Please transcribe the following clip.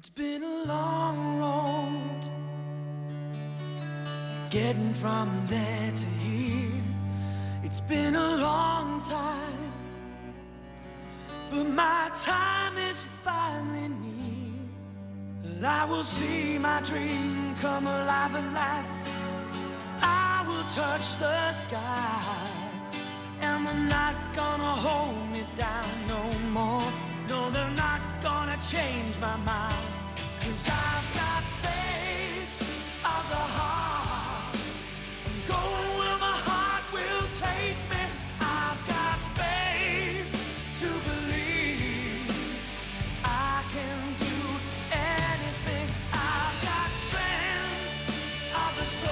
It's been a long road getting from there to here. It's been a long time, but my time is finally near. And I will see my dream come alive at last. I will touch the sky, and we're not gonna hold the sun.